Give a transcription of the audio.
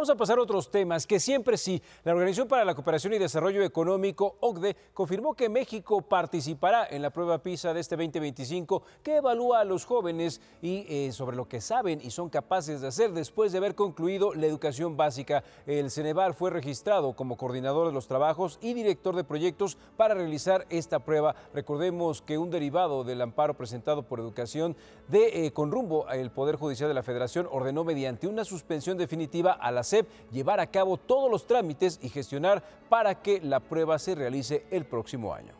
vamos a pasar a otros temas que siempre sí. La Organización para la Cooperación y Desarrollo Económico, OCDE, confirmó que México participará en la prueba PISA de este 2025 que evalúa a los jóvenes y eh, sobre lo que saben y son capaces de hacer después de haber concluido la educación básica. El Ceneval fue registrado como coordinador de los trabajos y director de proyectos para realizar esta prueba. Recordemos que un derivado del amparo presentado por Educación de eh, con rumbo al Poder Judicial de la Federación ordenó mediante una suspensión definitiva a la Llevar a cabo todos los trámites y gestionar para que la prueba se realice el próximo año.